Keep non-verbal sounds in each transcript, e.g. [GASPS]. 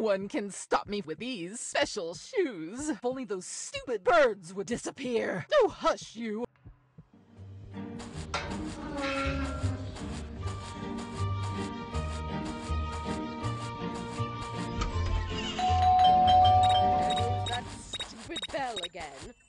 one can stop me with these special shoes. If only those stupid birds would disappear. Oh, hush you. That stupid bell again.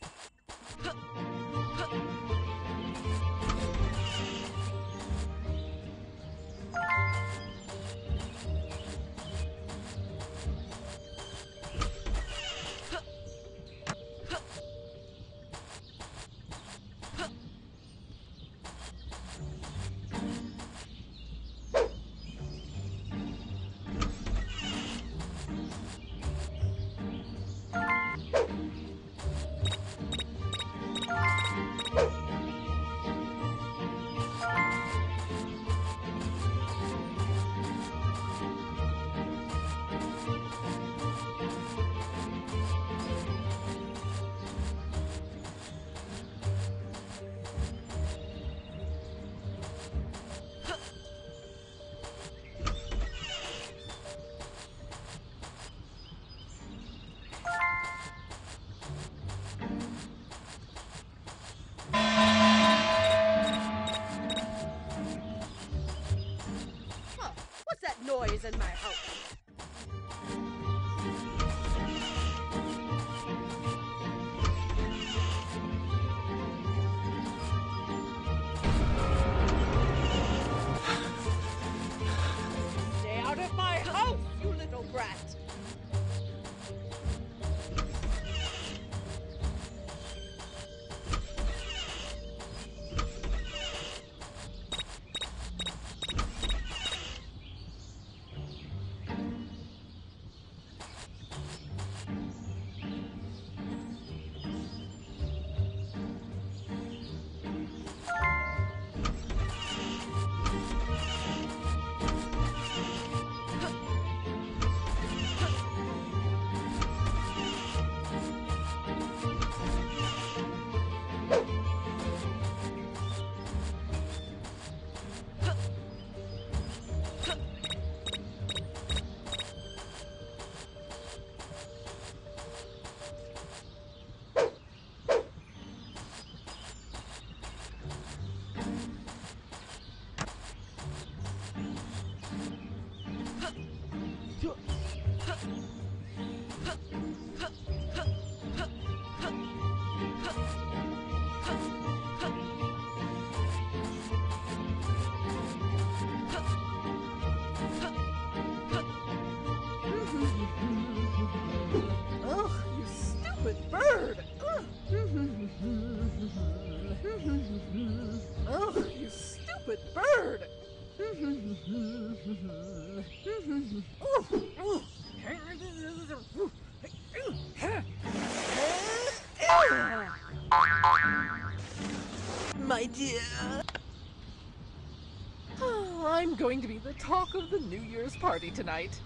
Talk of the New Year's party tonight.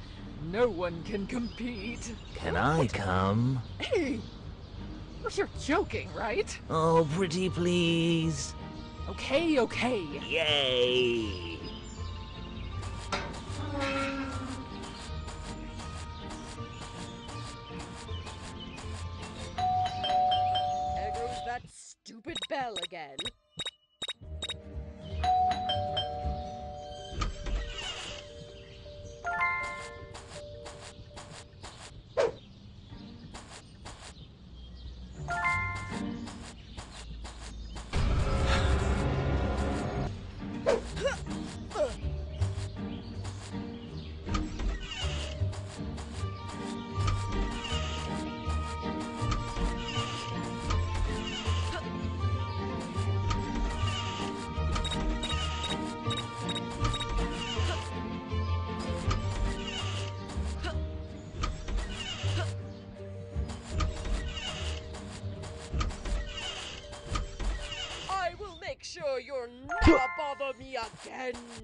No one can compete. Can I come? Hey! You're joking, right? Oh, pretty please. Okay, okay. Yay! There goes that stupid bell again. Me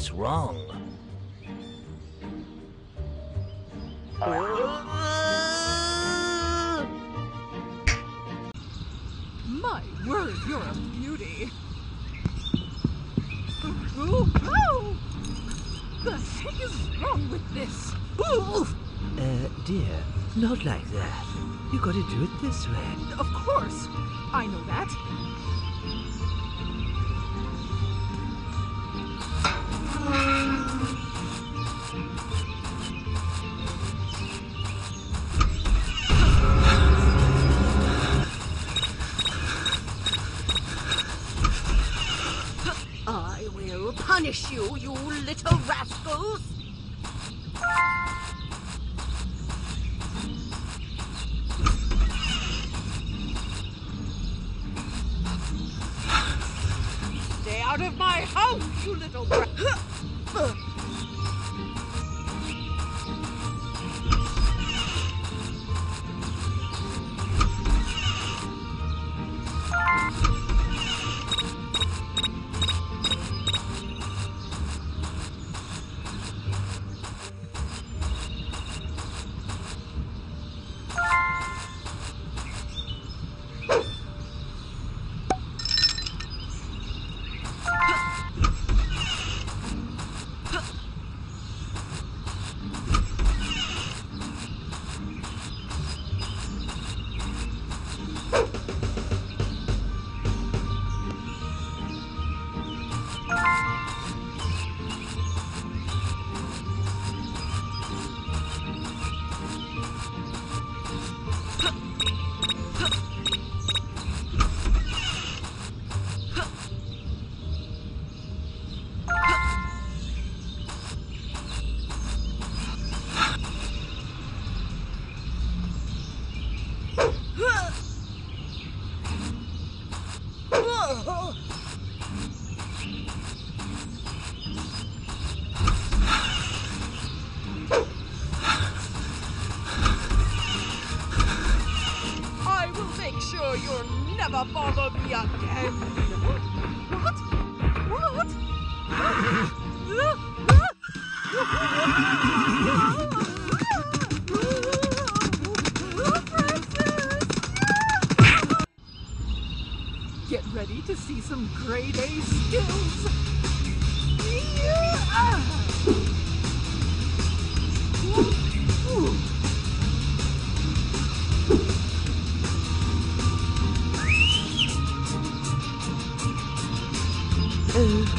What's wrong? My word, you're a beauty. Ooh, oh! The heck is wrong with this? Ooh! Uh, dear, not like that. You gotta do it this way.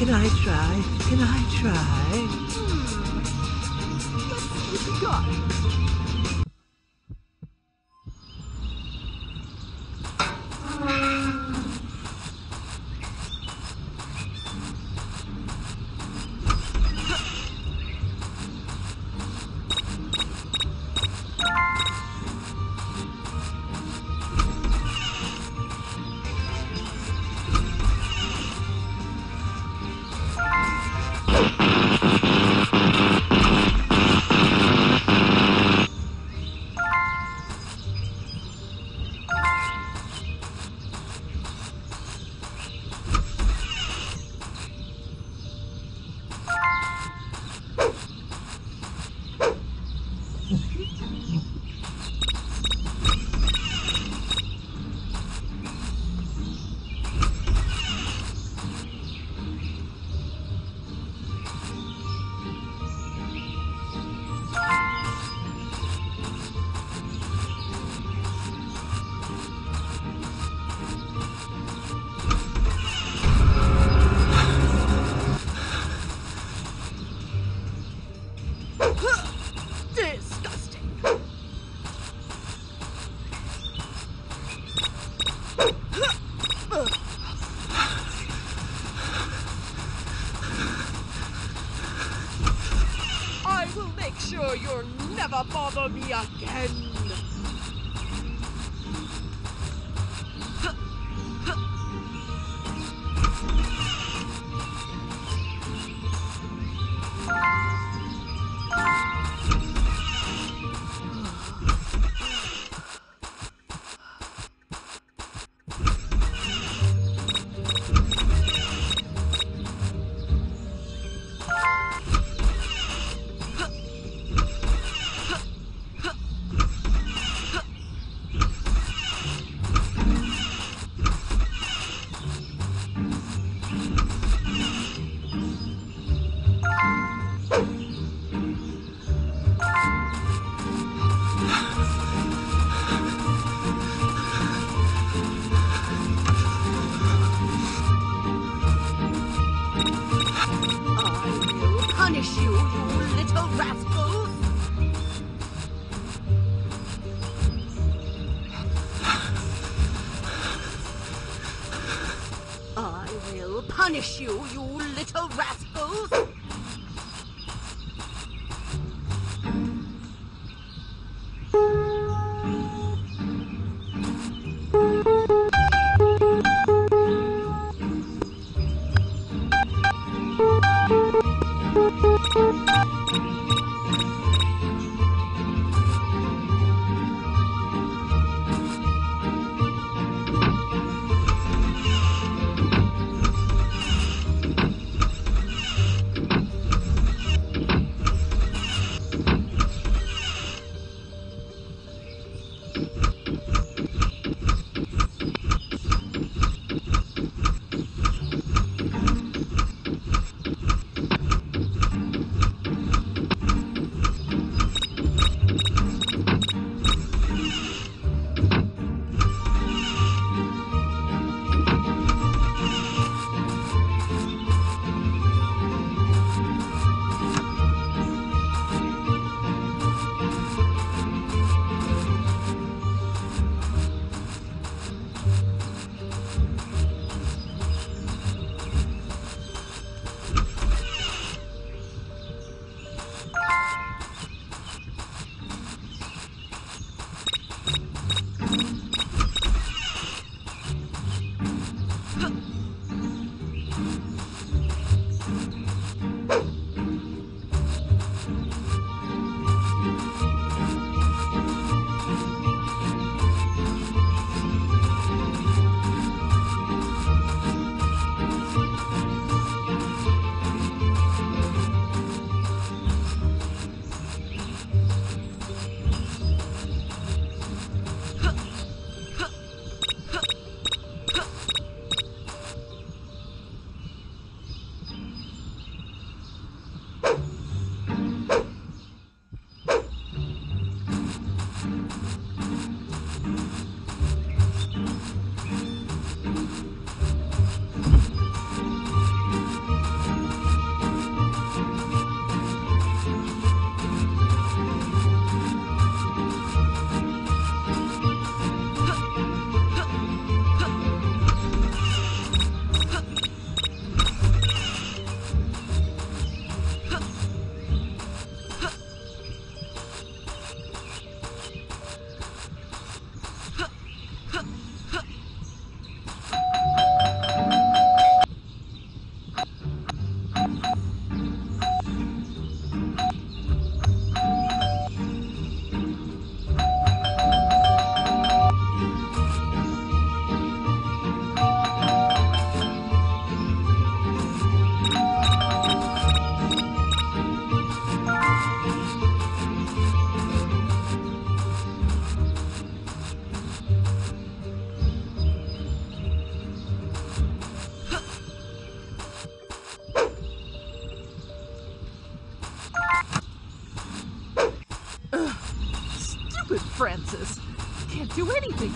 Can I try? Can I try?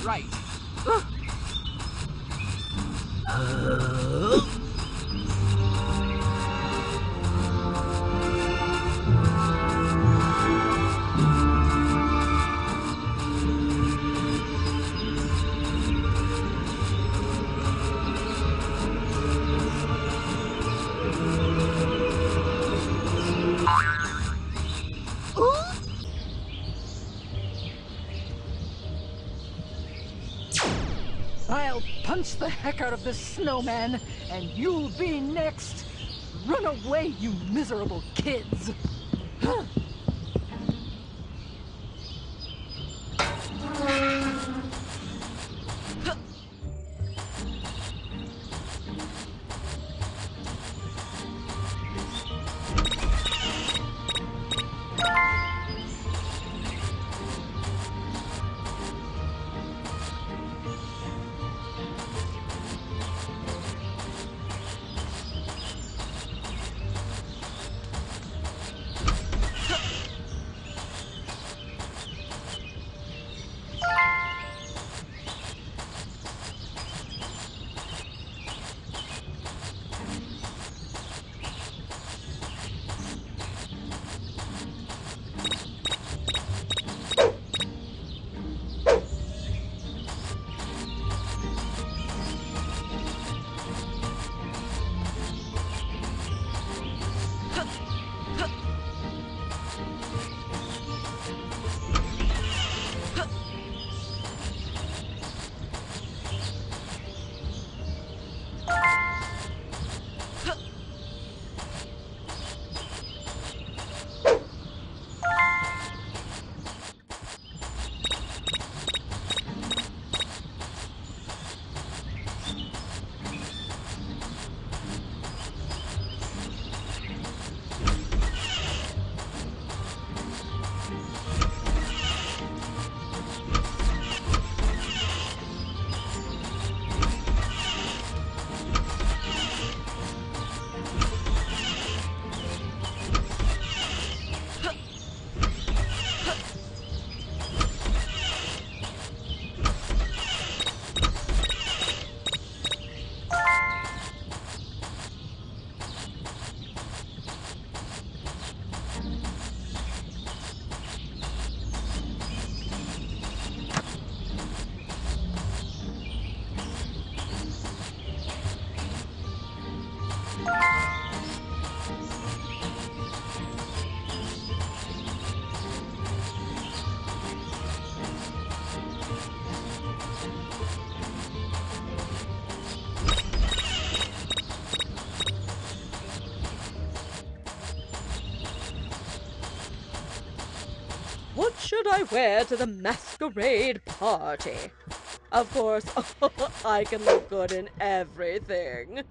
Right. The heck out of this snowman, and you'll be next. Run away, you miserable kids. I wear to the masquerade party? Of course, [LAUGHS] I can look good in everything.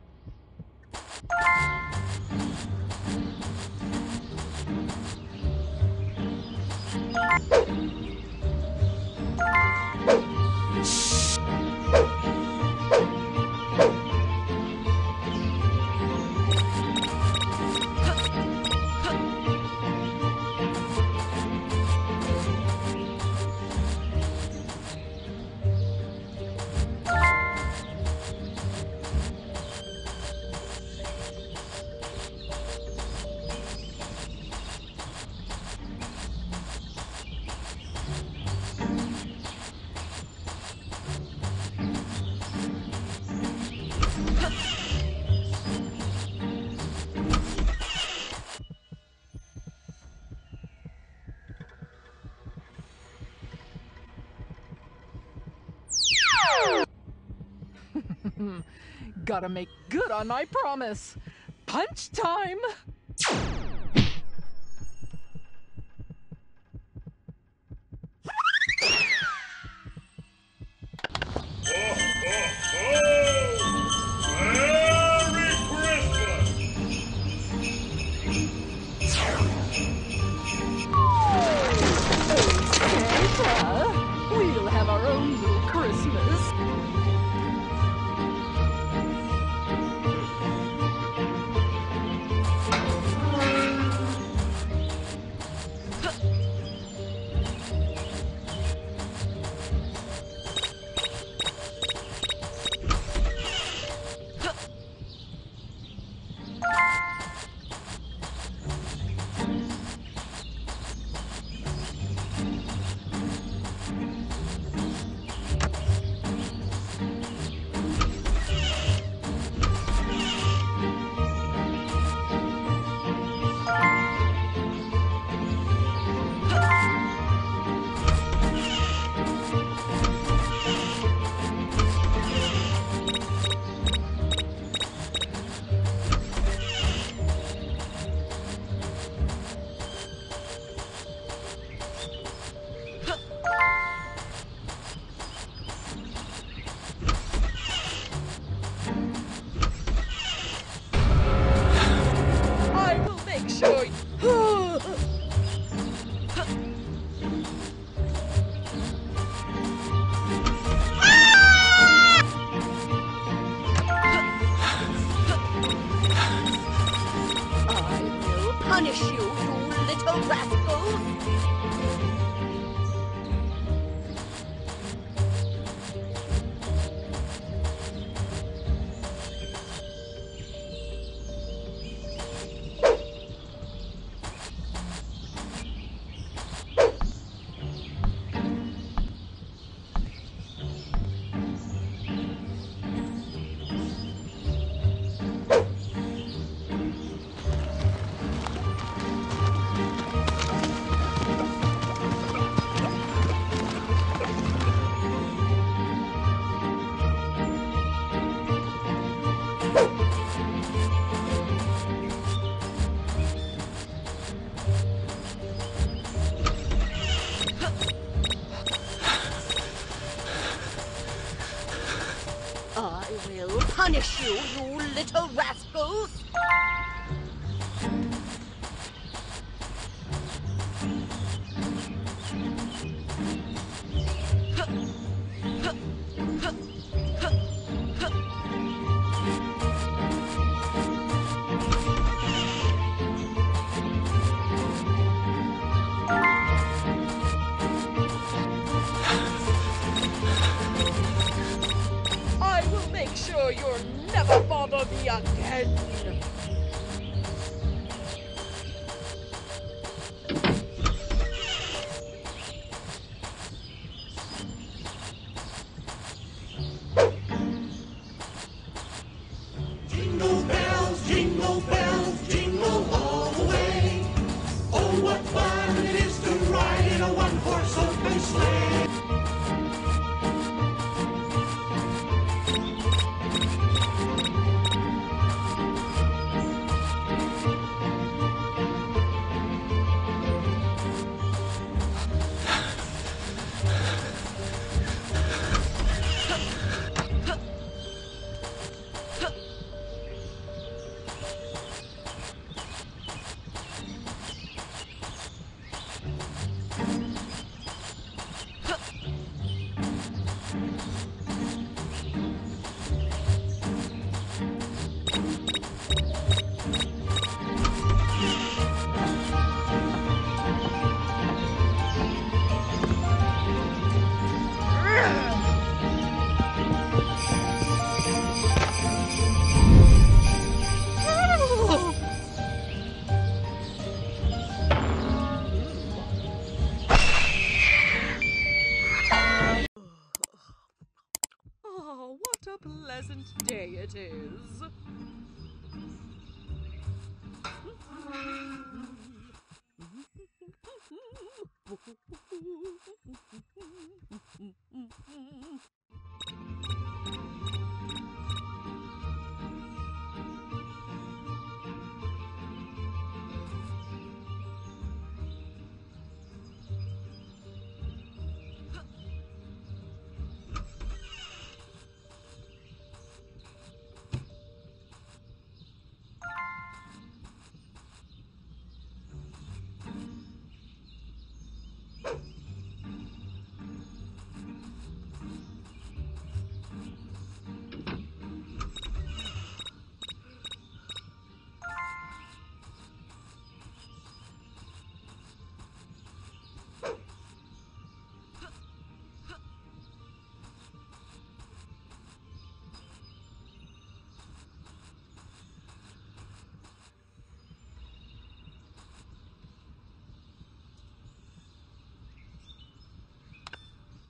gotta make good on my promise.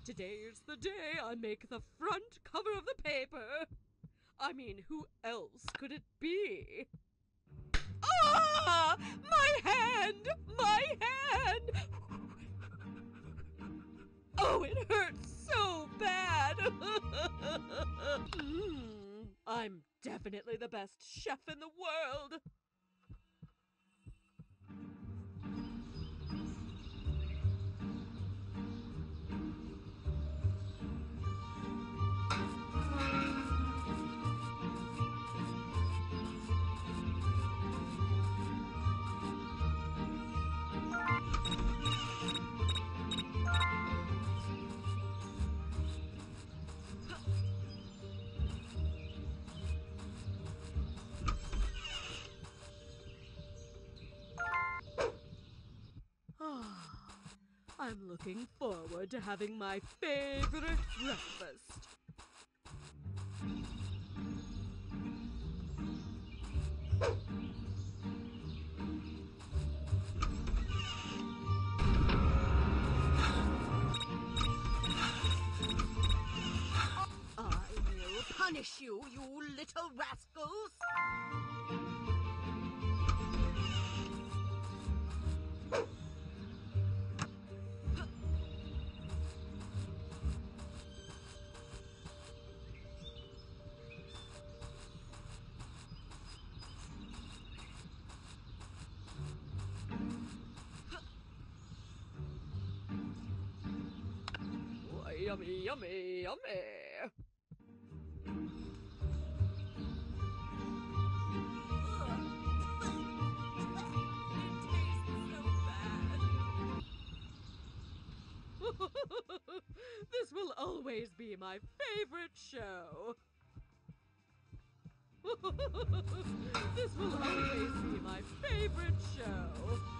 Today's the day I make the front cover of the paper. I mean, who else could it be? Ah! My hand! My hand! Oh, it hurts so bad! [LAUGHS] Mm, I'm definitely the best chef in the world! Looking forward to having my favorite breakfast. Yummy, yummy, yummy. [LAUGHS] this will always be my favorite show. [LAUGHS] this will always be my favorite show.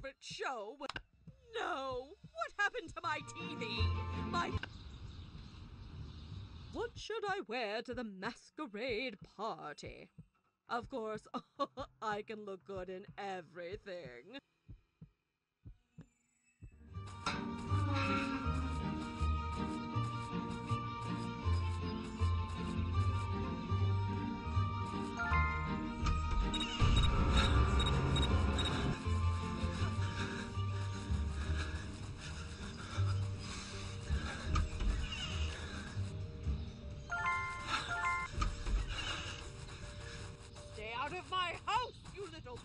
Favorite show was. No! What happened to my TV? My. What should I wear to the masquerade party? Of course, [LAUGHS] I can look good in everything.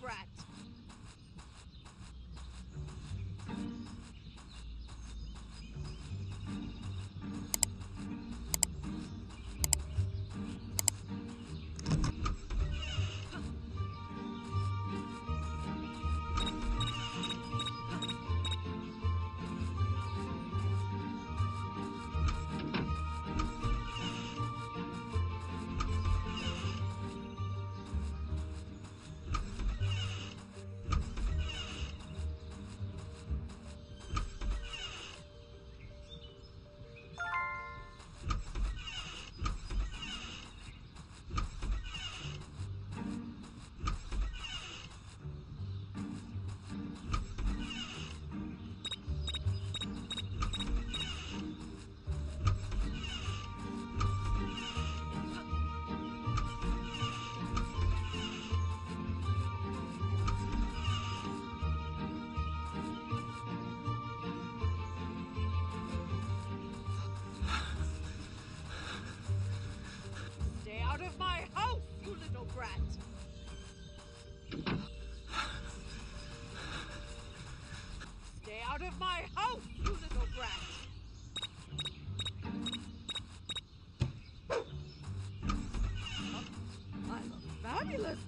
Brad.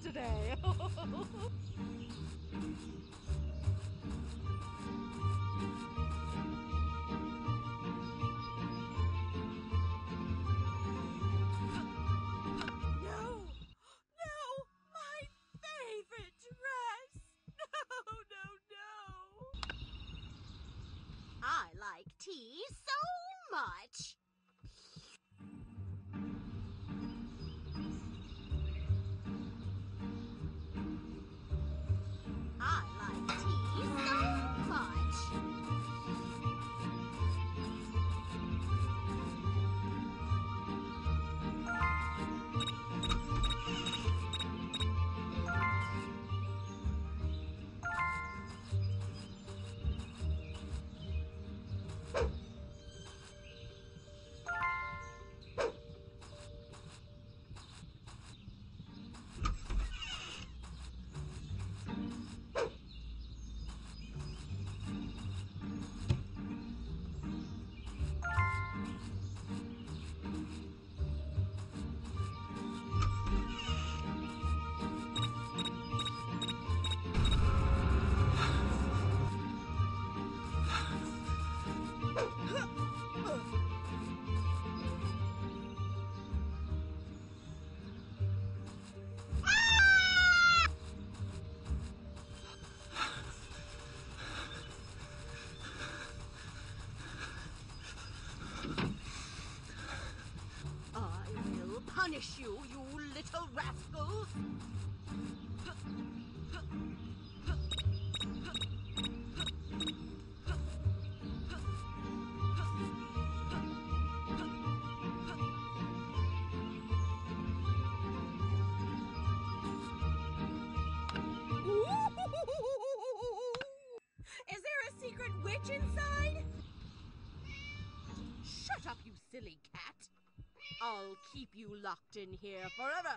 Today. [LAUGHS] secret witch inside? Shut up, you silly cat! I'll keep you locked in here forever.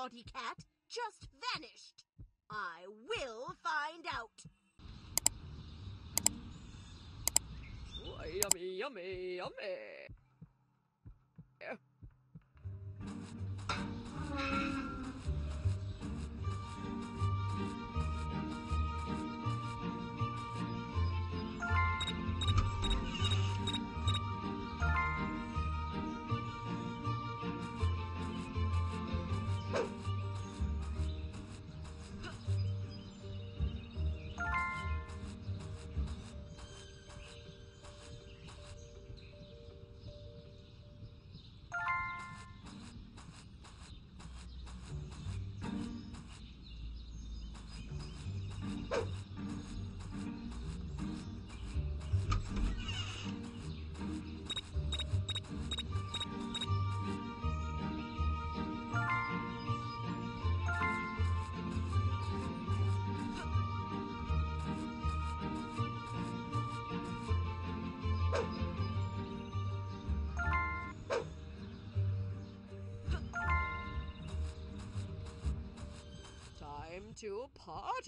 naughty cat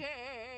Time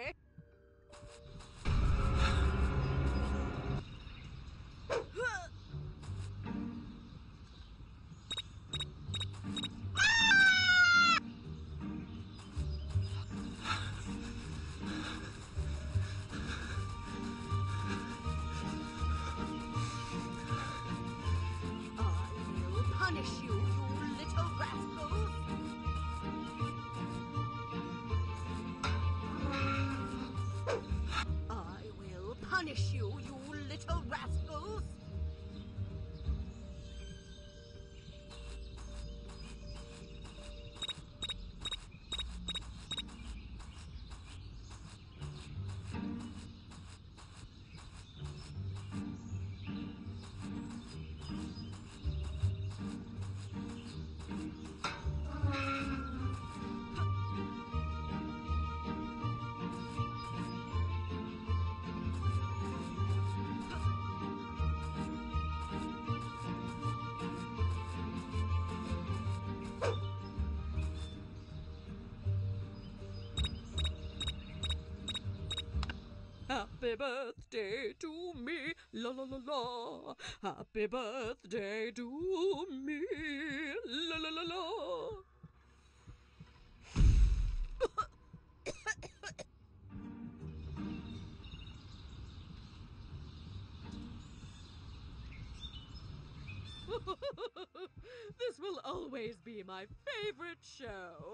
Happy birthday to me, la la la la. Happy birthday to me, la la la la. [LAUGHS] this will always be my favorite show.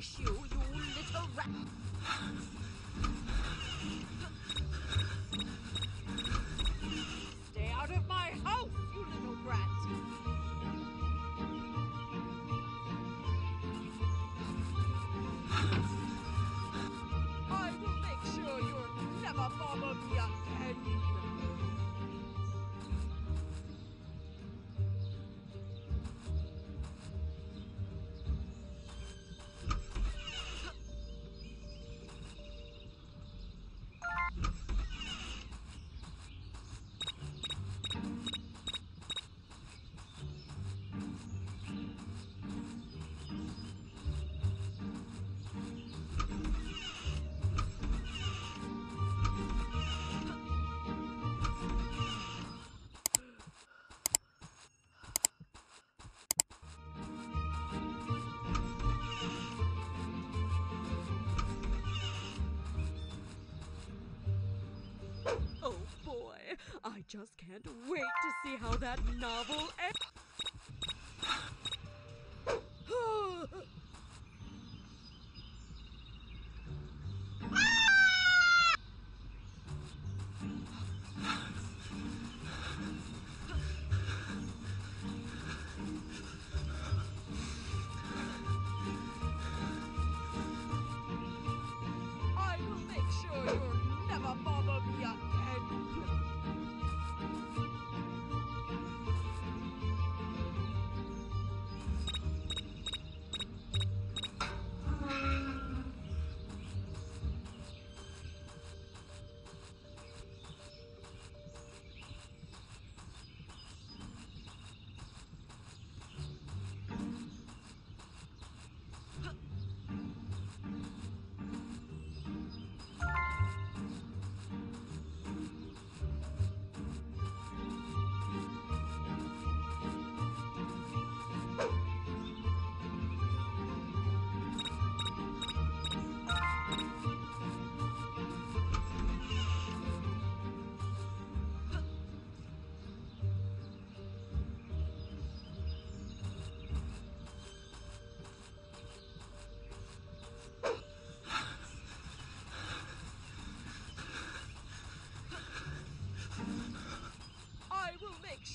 Will just can't wait to see how that novel ends.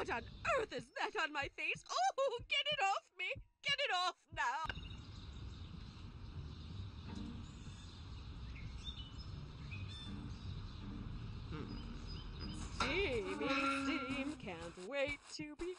What on earth is that on my face? Oh, get it off me! Get it off now! Hmm. Steamy steam, can't wait to be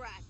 Brad.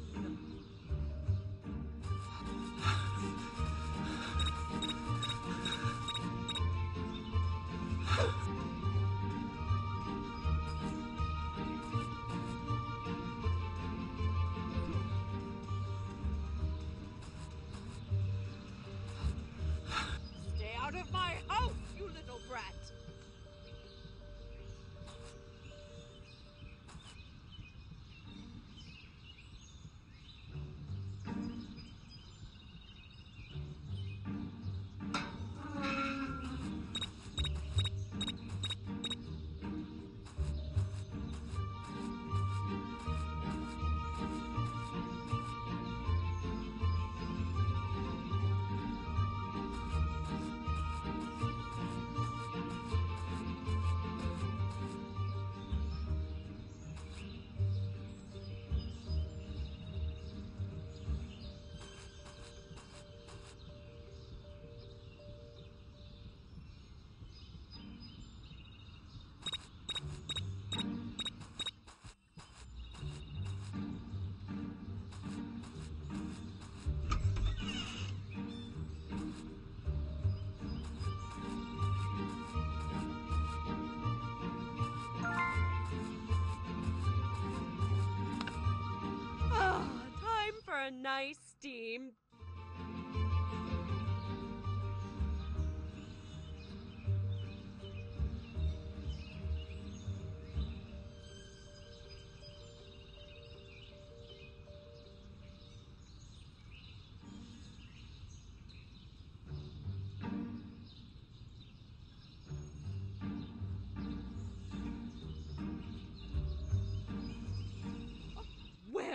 nice steam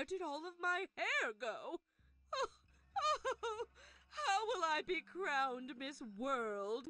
did all of my hair go? Oh, oh, how will I be crowned Miss World?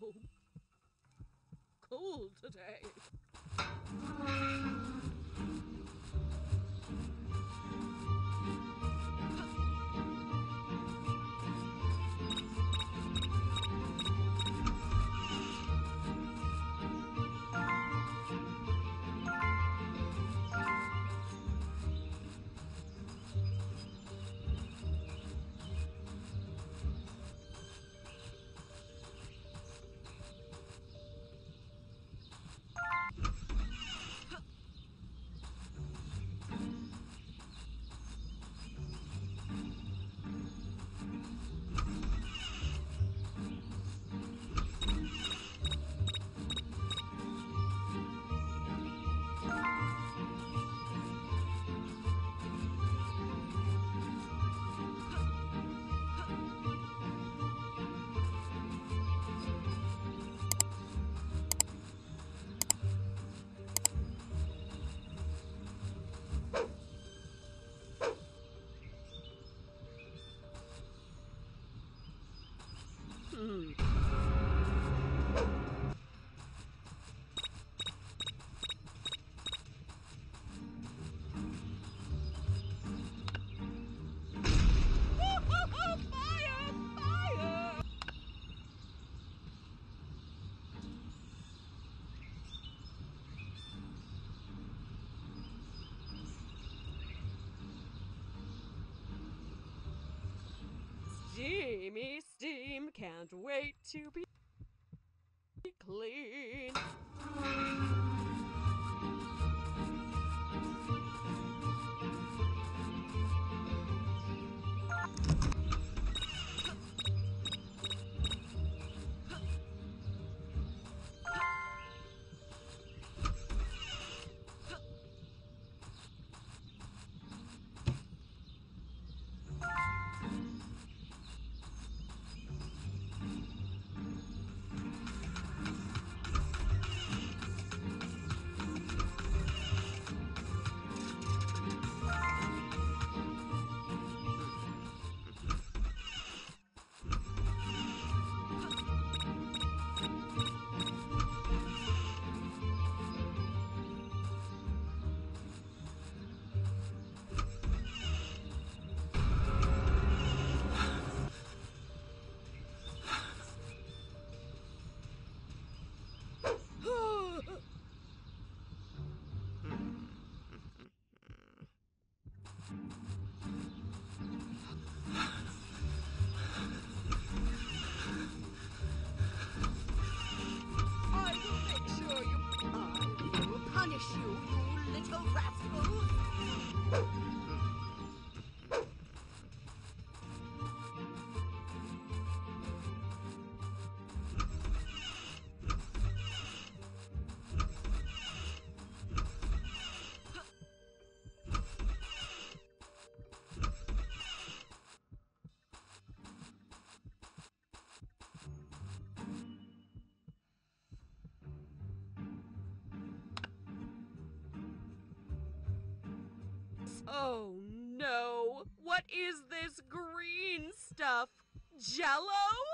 So cold today. Hmm. Steam, can't wait to be Oh no! What is this green stuff? Jello?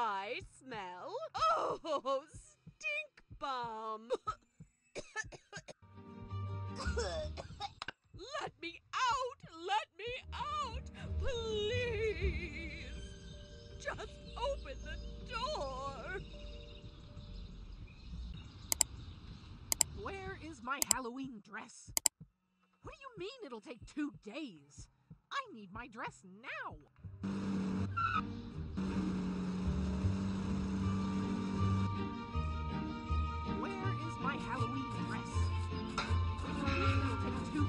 I smell? Oh, stink bomb! Let me out! Let me out! Please! Just open the door! Where is my Halloween dress? What do you mean it'll take two days? I need my dress now. 就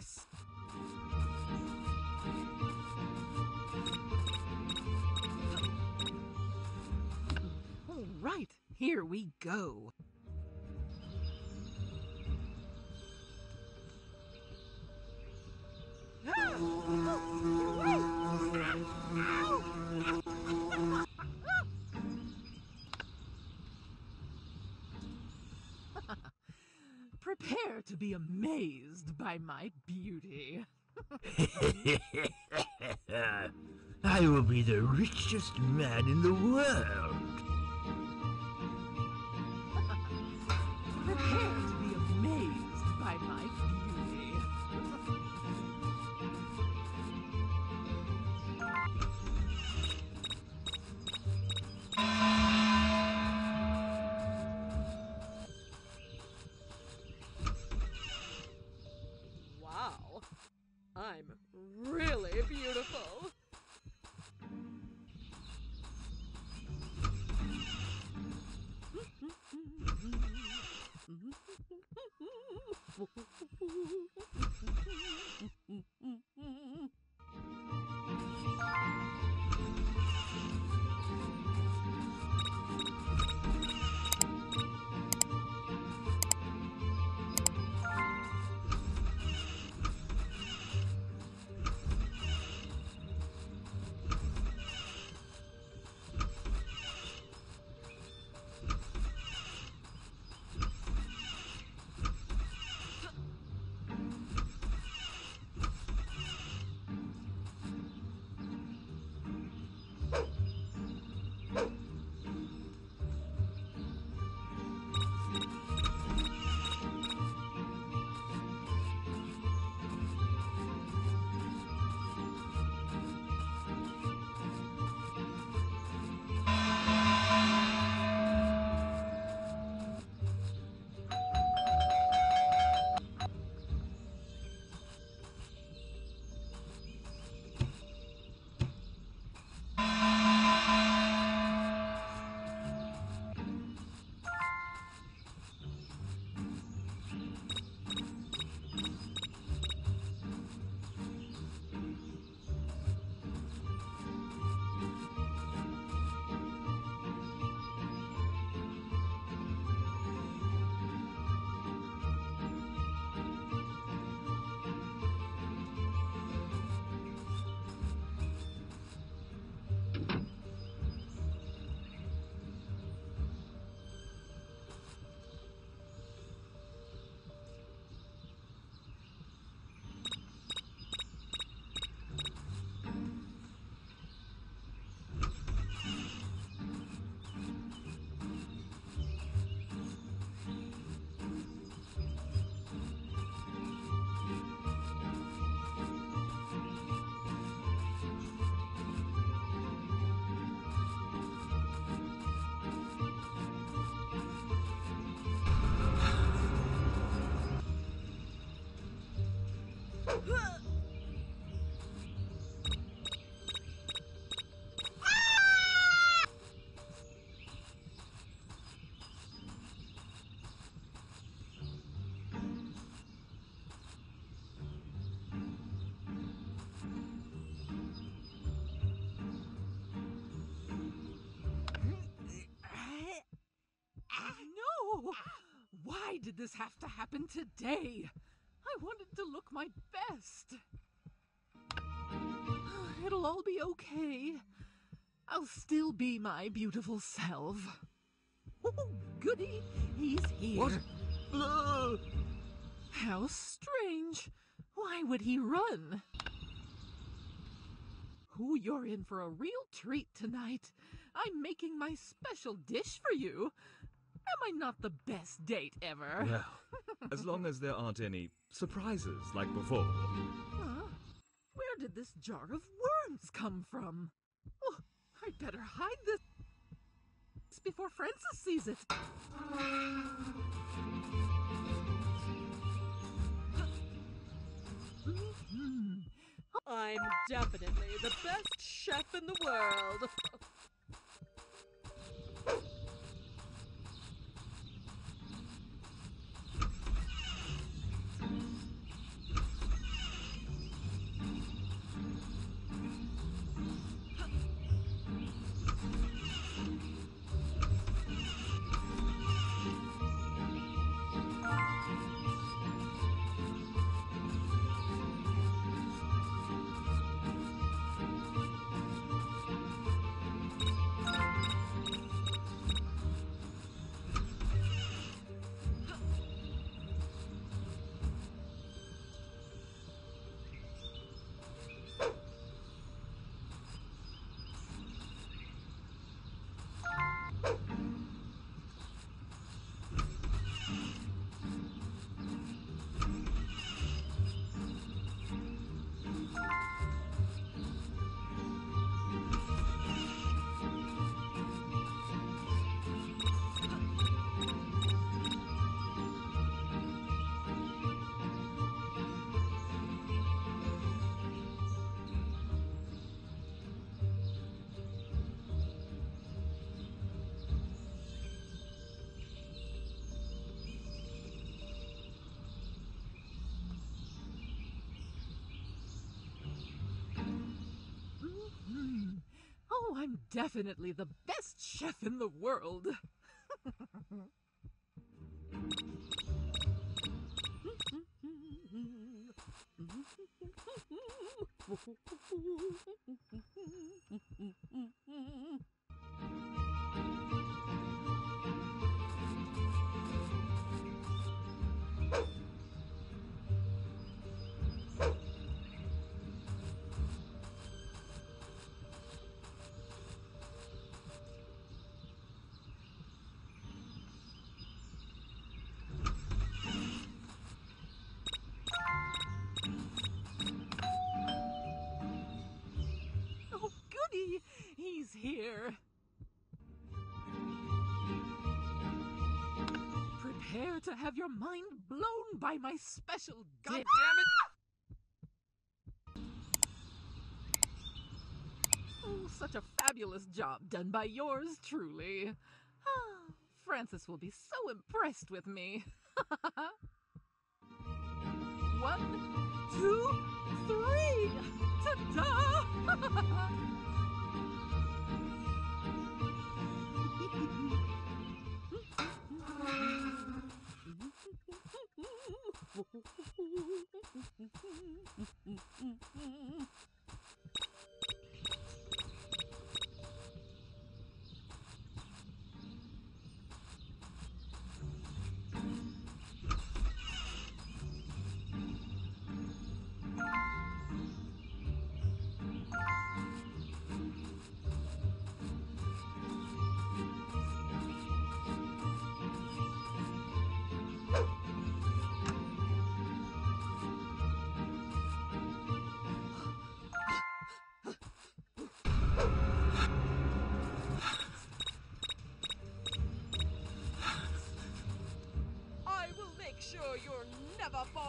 dress? All right, here we go. [LAUGHS] Prepare to be amazed by my. [LAUGHS] I will be the richest man in the world. Did this have to happen today? I wanted to look my best. [SIGHS] It'll all be okay. I'll still be my beautiful self. Oh, goody, he's here. What? Ugh. How strange. Why would he run? Oh, you're in for a real treat tonight. I'm making my special dish for you. Am not the best date ever? Well, as long as there aren't any surprises like before. Huh? Where did this jar of worms come from? Oh, I'd better hide this before Francis sees it. I'm definitely the best chef in the world. Definitely the best chef in the world. Have your mind blown by my special God dish. damn it! Oh, such a fabulous job done by yours truly. Ah, [SIGHS] Francis will be so impressed with me. [LAUGHS] One, two, three! Ta-da! [LAUGHS]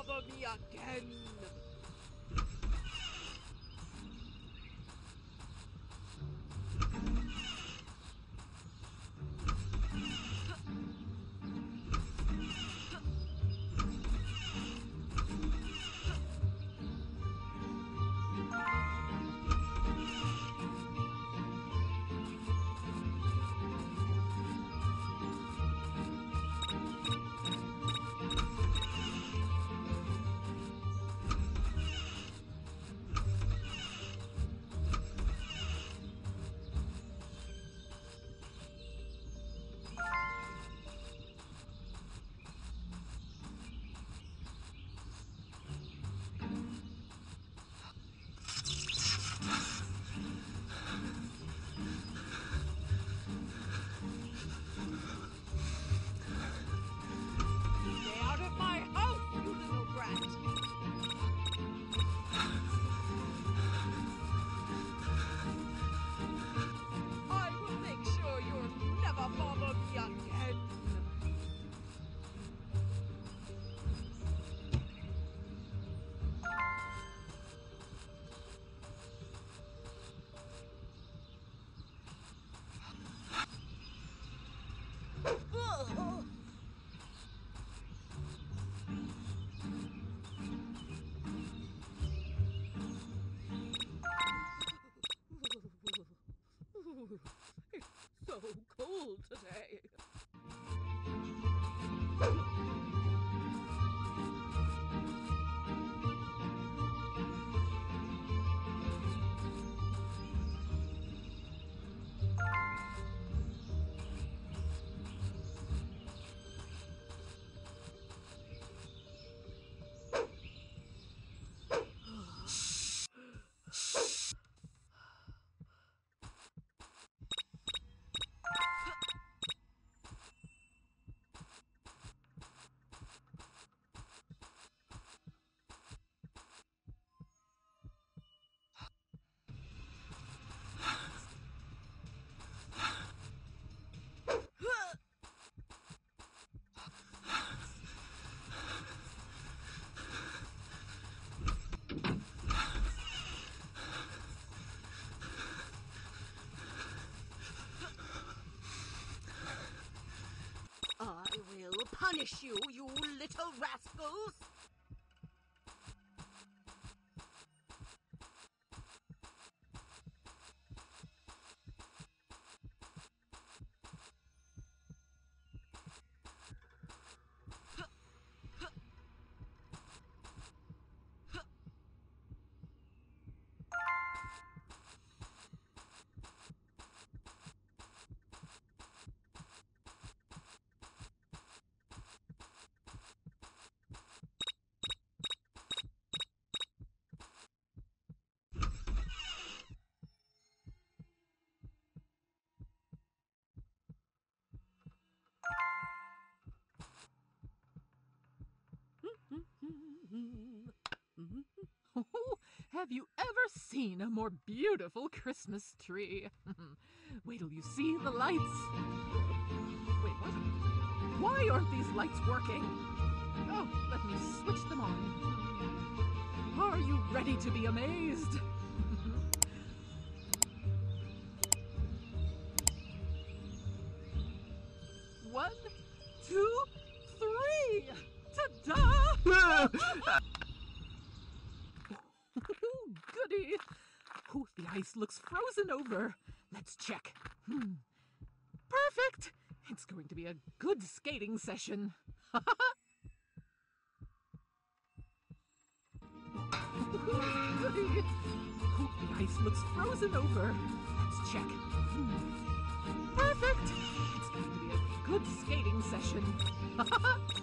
bother me again. Cold today. Punish you, you little rascals! [LAUGHS] Have you ever seen a more beautiful Christmas tree? [LAUGHS] Wait till you see the lights. Wait, what? Why aren't these lights working? Oh, let me switch them on. Are you ready to be amazed? Over. Let's check. Hmm. Perfect! It's going to be a good skating session. Ooh, [LAUGHS] the ice looks frozen over. Let's check. Hmm. Perfect! It's going to be a good skating session. [LAUGHS]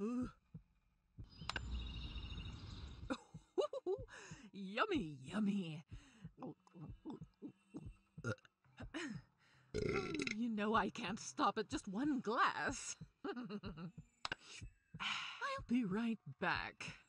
[LAUGHS] Yummy, yummy. you know I can't stop at just one glass. [LAUGHS] I'll be right back.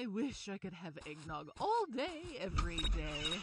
I wish I could have eggnog all day, every day.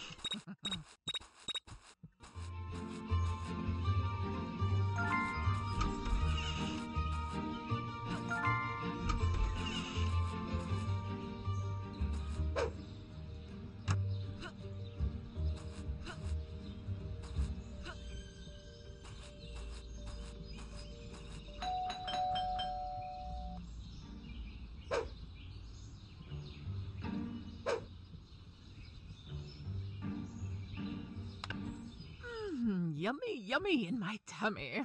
Yummy, yummy in my tummy.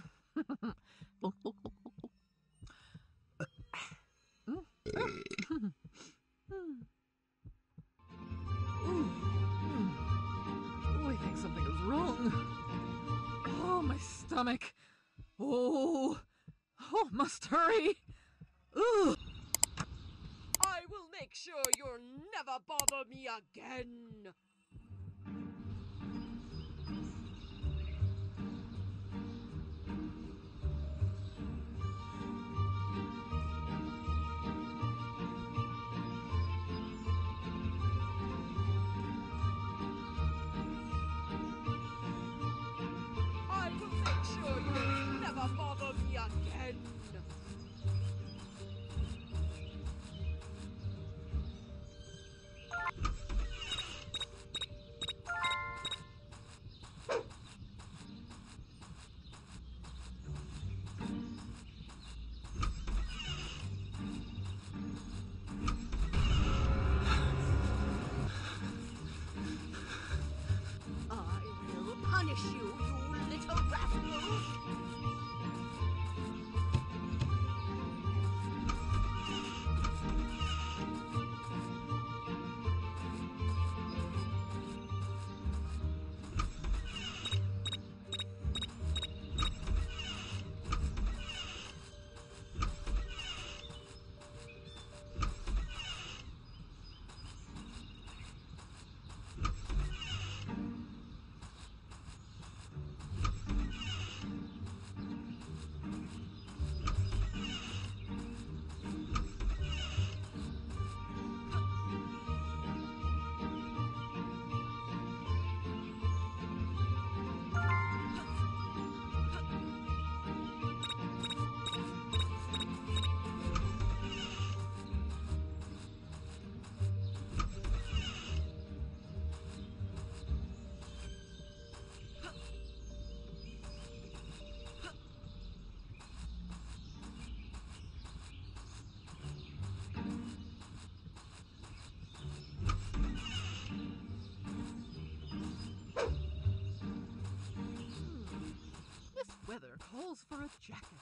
Calls for a jacket.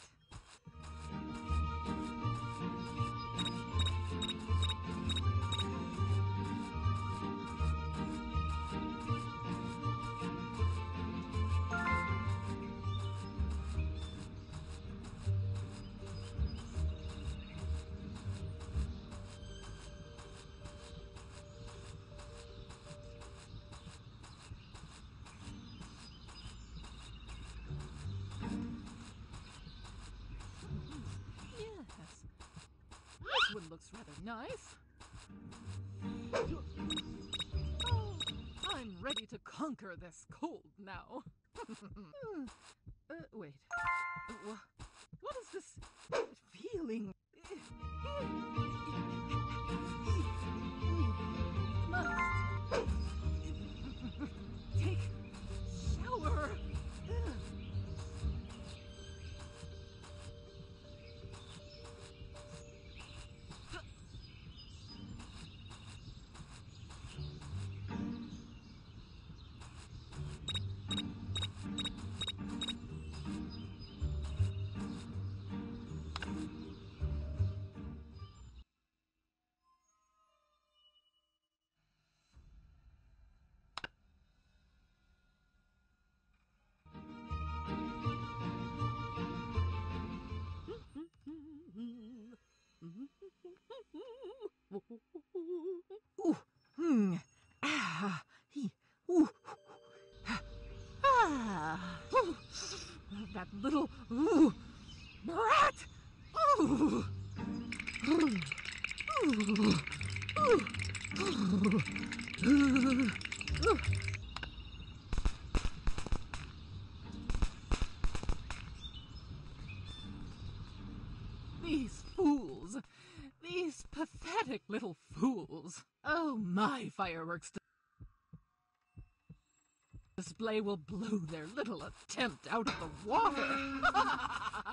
Rather nice. Oh, I'm ready to conquer this cold now. [LAUGHS] Hmm, uh, wait. What is this feeling? Ooh, hmm, ah, he, ooh, ah, ooh, that little, ooh, display will blow their little attempt out of the water! [LAUGHS]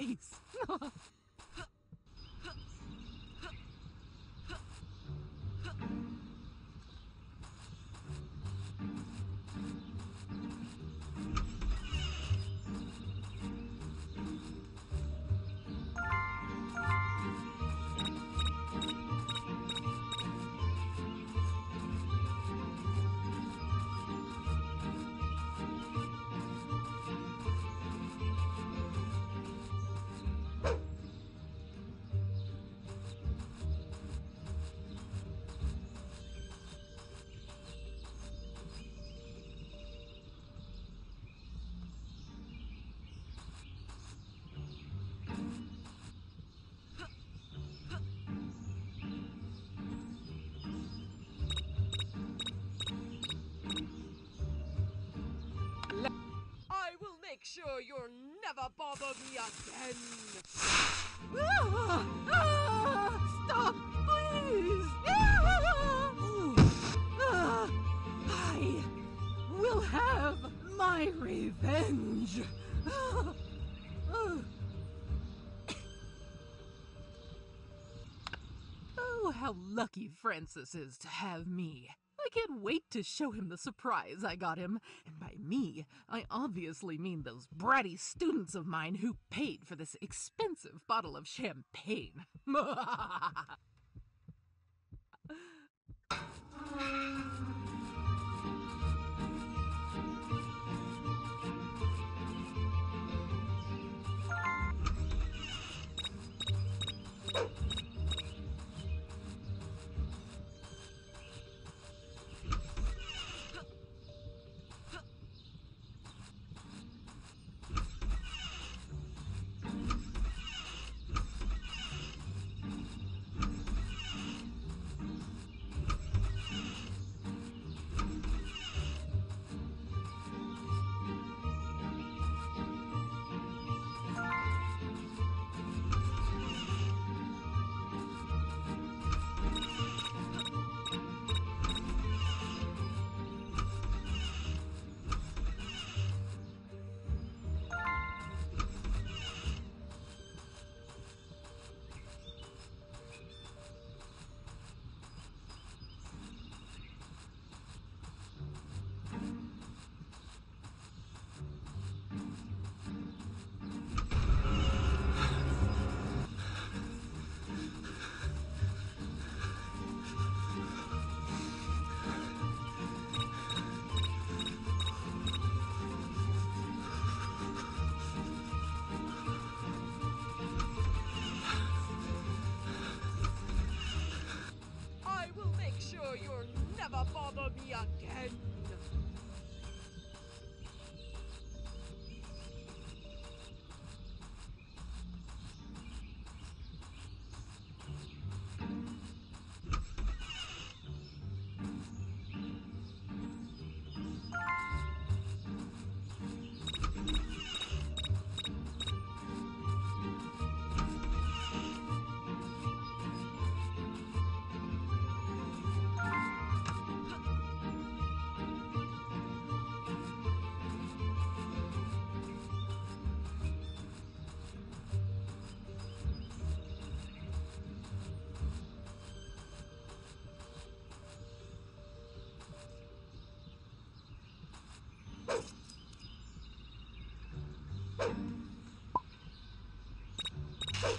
face. lucky Francis is to have me. I can't wait to show him the surprise I got him. And by me, I obviously mean those bratty students of mine who paid for this expensive bottle of champagne. [LAUGHS] [LAUGHS]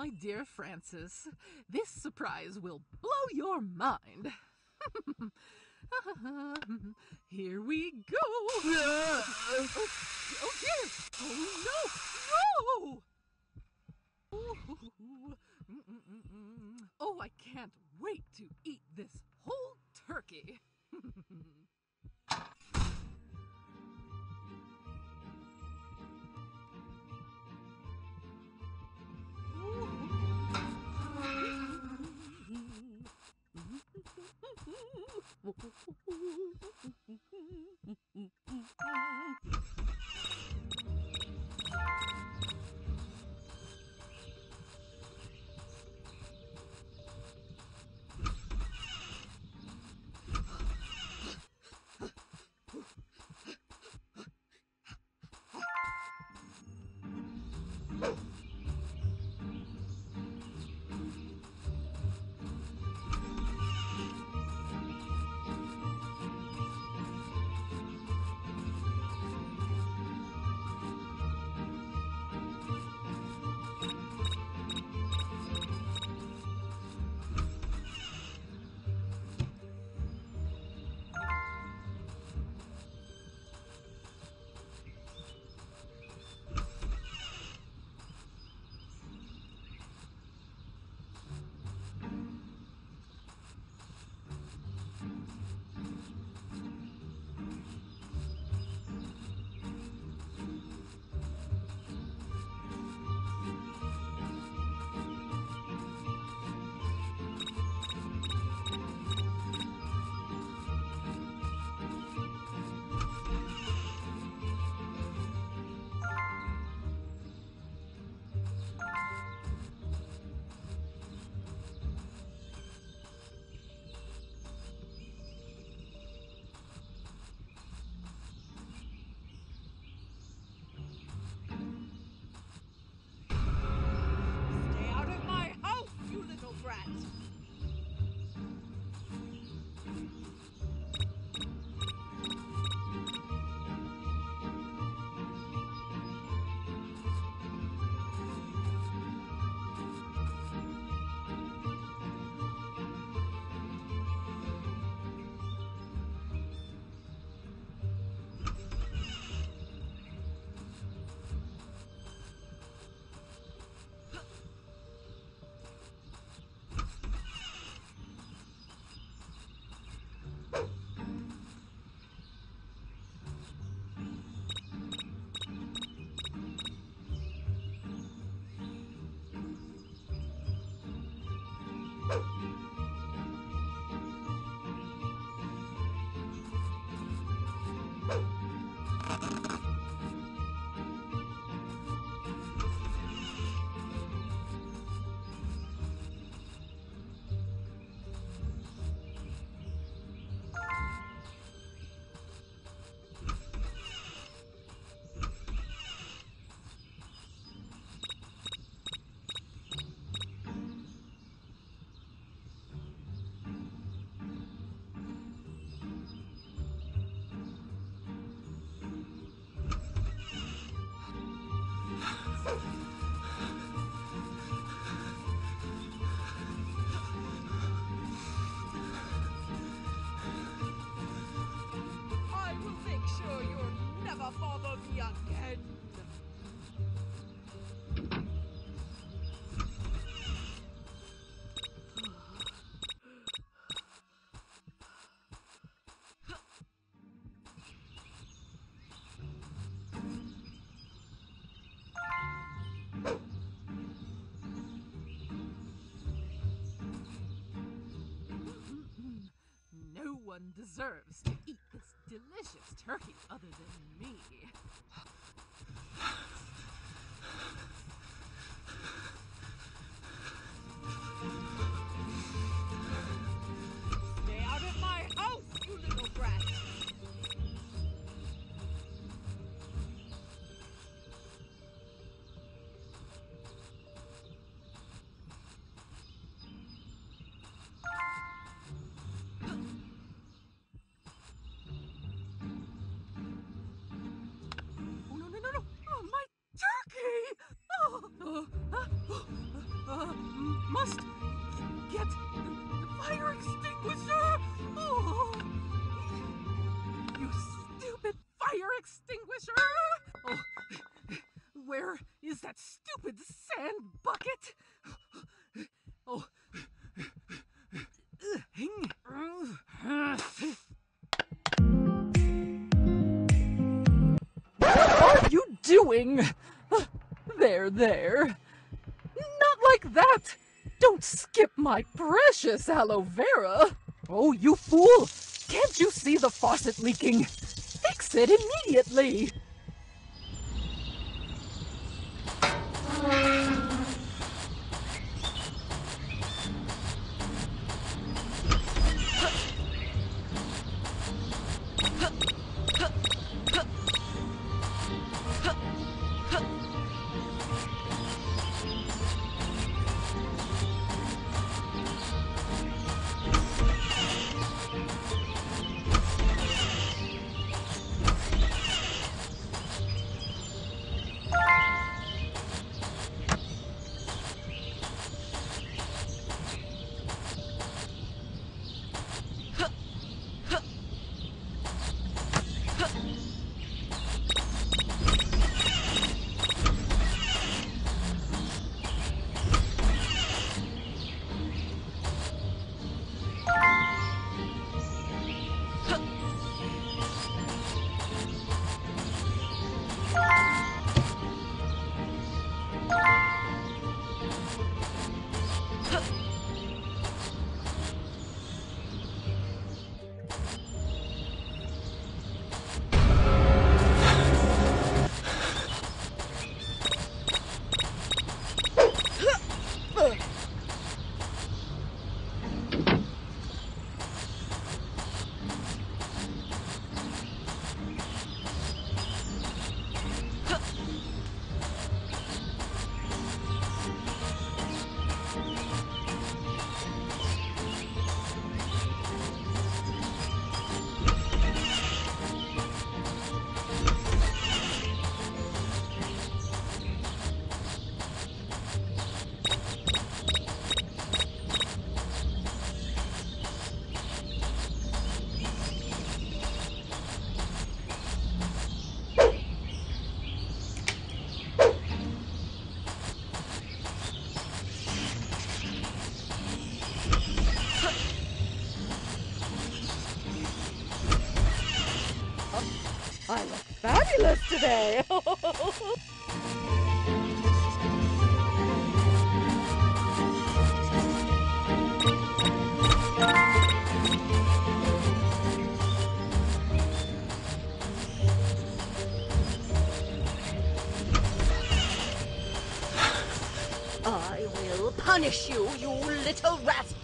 my dear Francis, this surprise will blow your mind. [LAUGHS] Here we Oh! One deserves to eat this delicious turkey other than me. [GASPS] must get the fire extinguisher. Oh, [GASPS] you stupid fire extinguisher! Oh, where is that stupid sand bucket? [GASPS] Oh. [SIGHS] What are you doing? There, there. Not like that! Don't skip my aloe vera! Oh, you fool! Can't you see the faucet leaking? Today! [LAUGHS] I will punish you, you little rascals!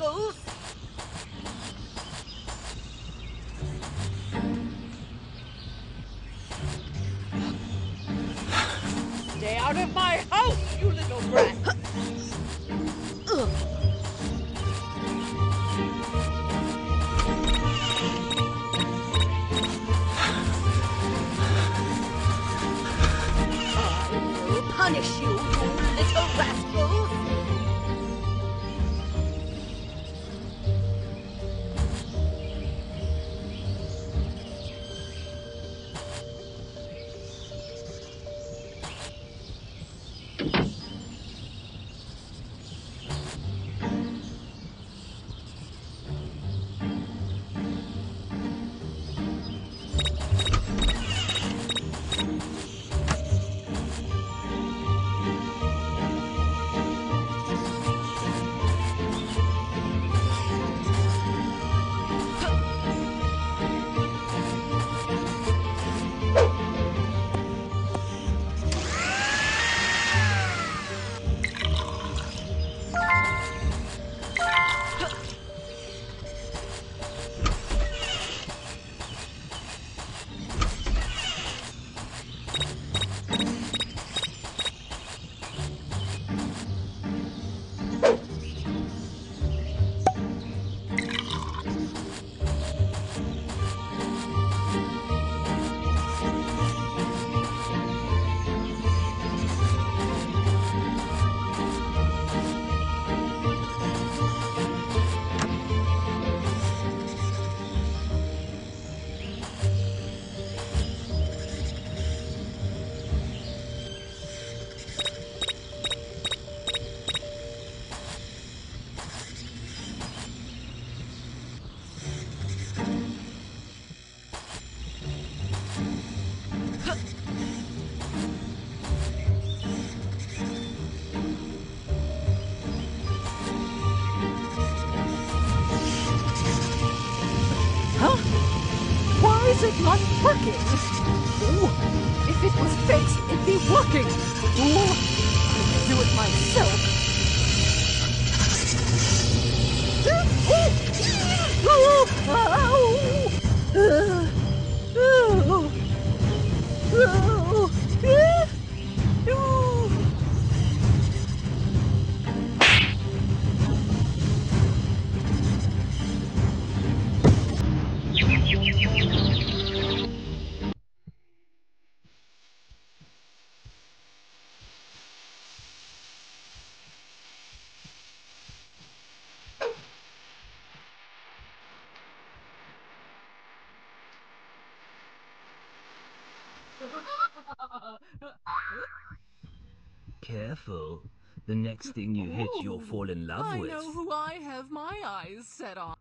Careful. The next thing you hit, you'll oh, fall in love I with. know who I have my eyes set on.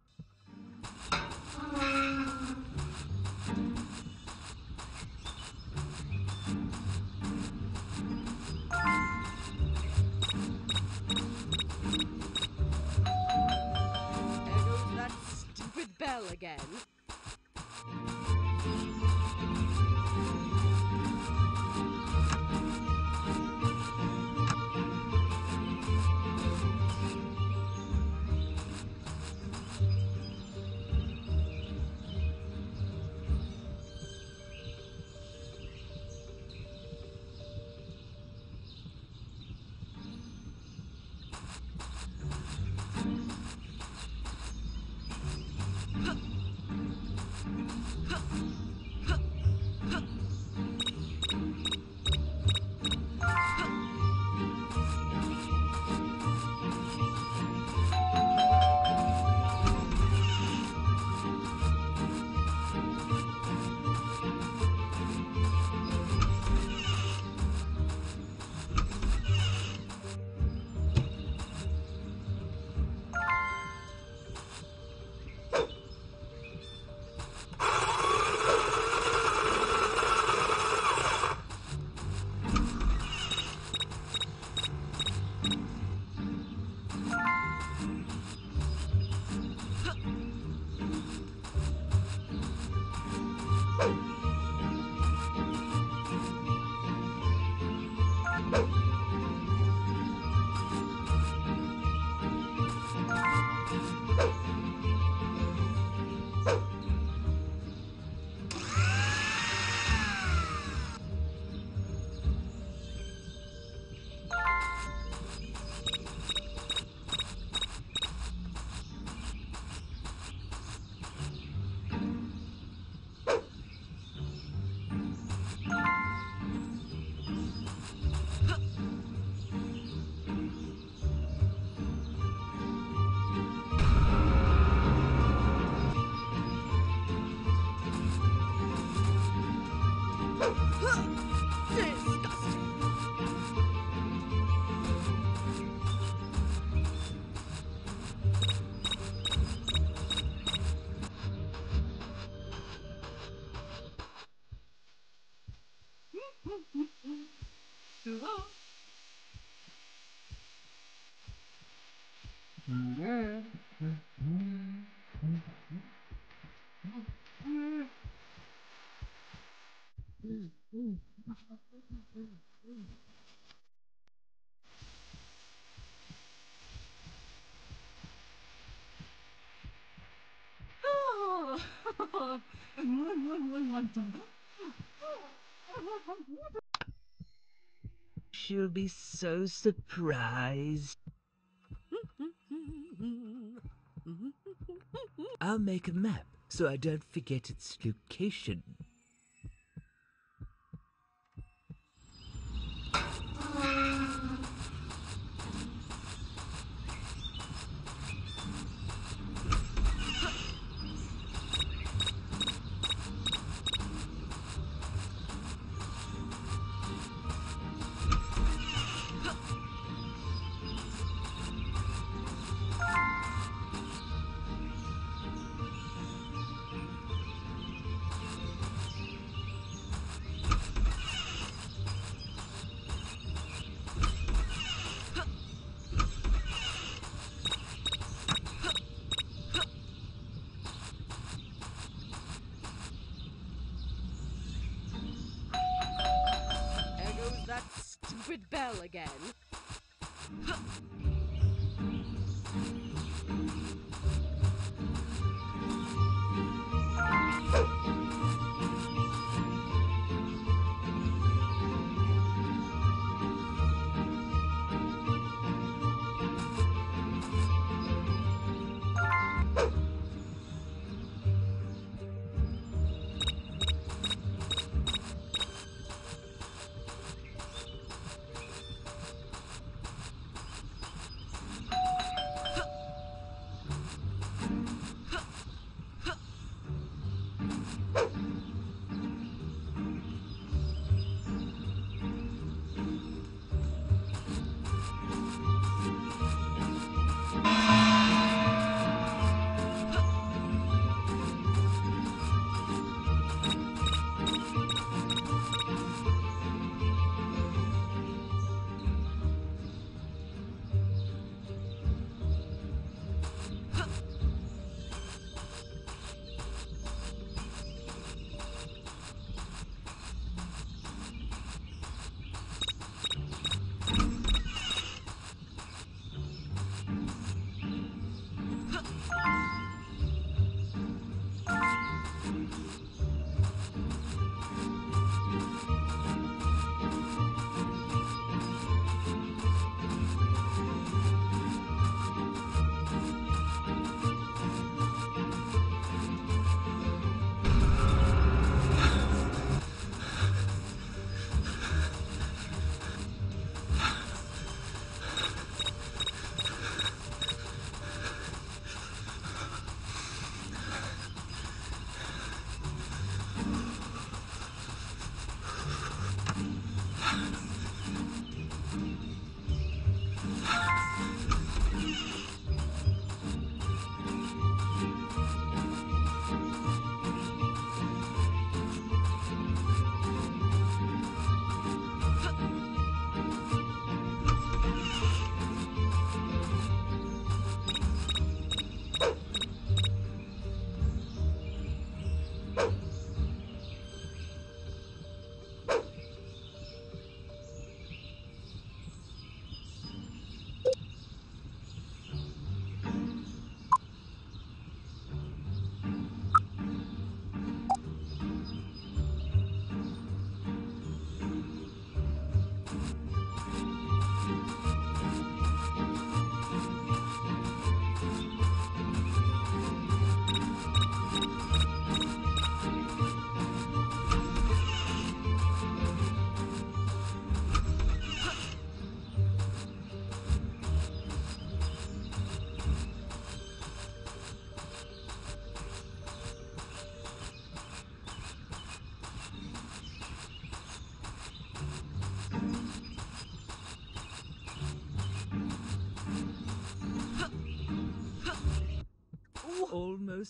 [LAUGHS] She'll be so surprised. I'll make a map so I don't forget its location. stupid bell again.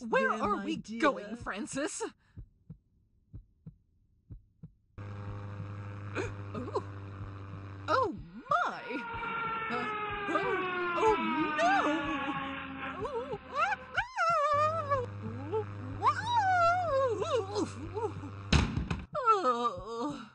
Almost Where there, are we dear. going, Francis? [GASPS] oh. Oh my! Uh, oh, oh no! Oh, ah, oh.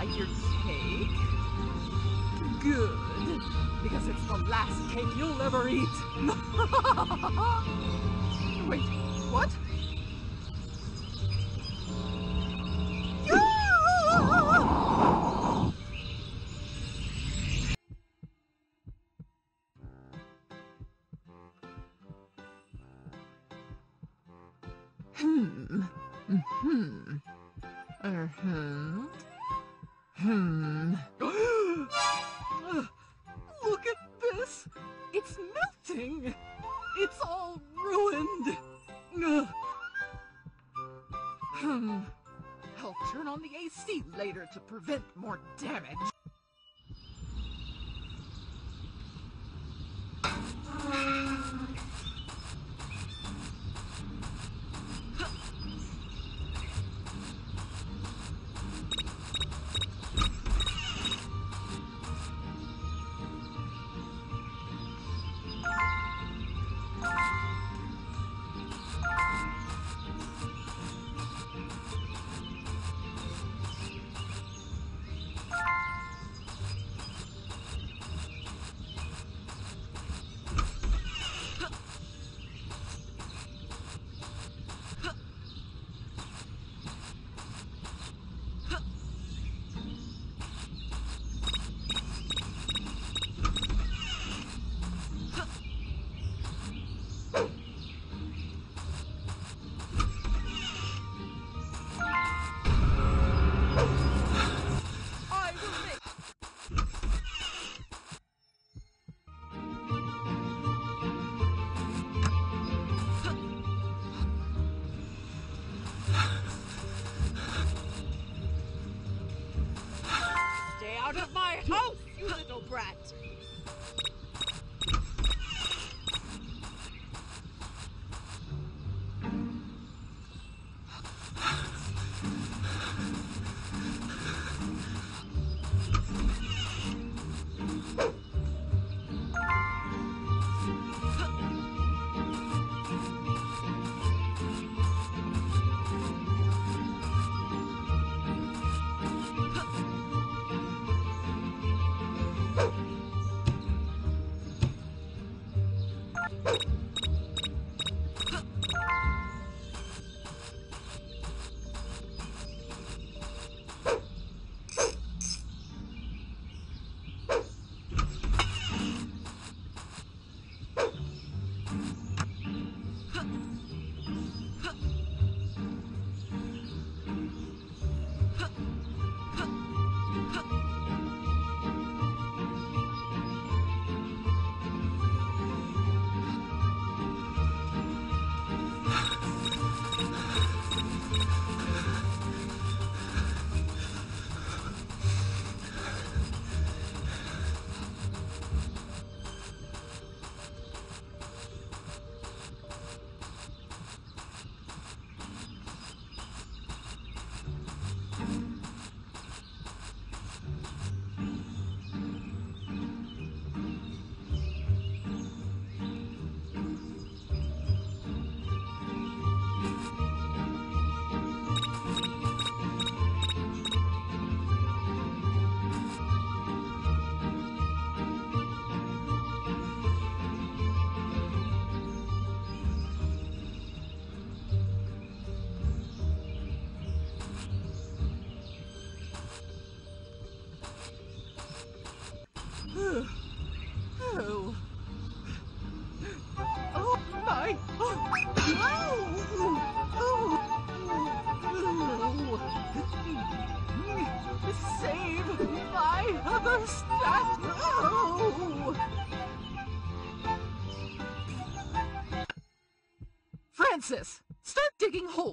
did you to prevent more damage.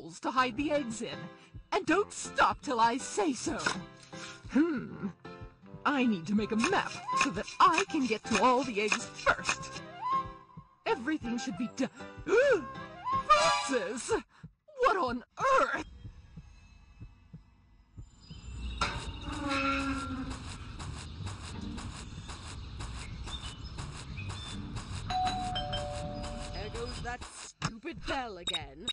Holes to hide the eggs in. And don't stop till I say so. Hmm. I need to make a map so that I can get to all the eggs first. Everything should be done. [GASPS] Francis! What on earth? There goes that stupid bell again.